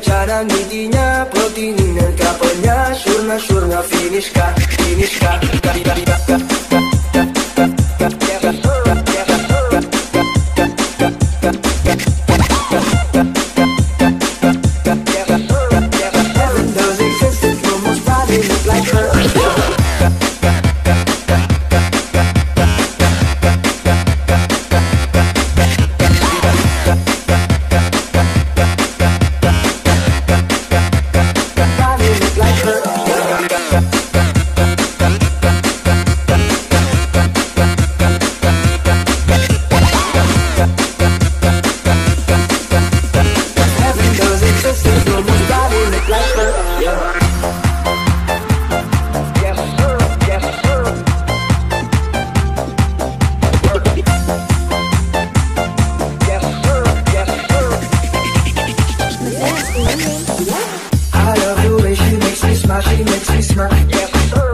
cara midinya Protein kapalnya Surna surna finish ka Finish ka, ka, ka, ka. makes me smirk. Yeah.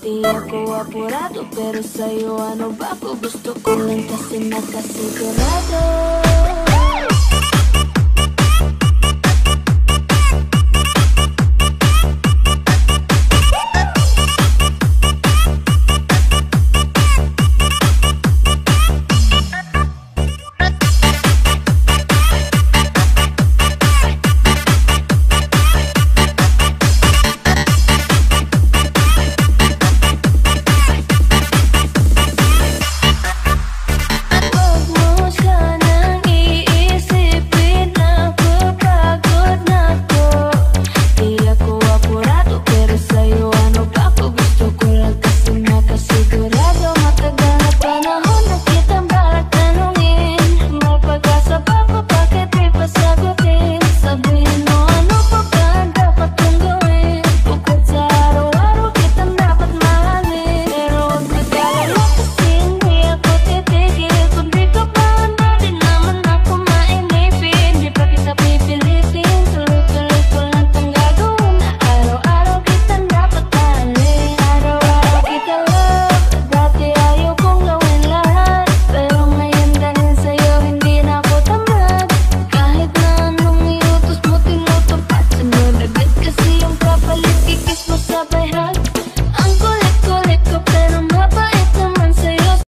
Di ako apurado pero sa'yo ano ba ko gusto? Ko lang kasi nakasigurado